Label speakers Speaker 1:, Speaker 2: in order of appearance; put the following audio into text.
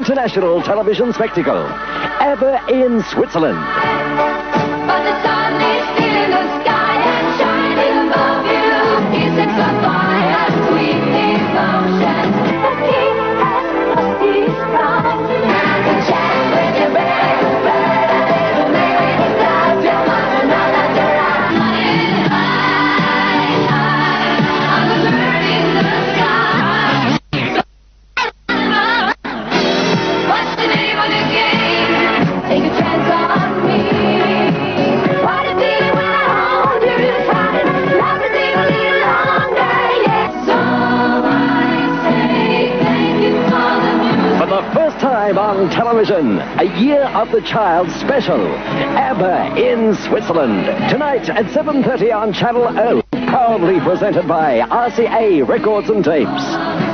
Speaker 1: international television spectacle ever in Switzerland.
Speaker 2: live on
Speaker 1: television. A Year of the Child special. ABBA in Switzerland. Tonight at 7.30 on Channel O. Proudly presented by RCA Records and Tapes.